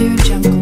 Audio Jungle.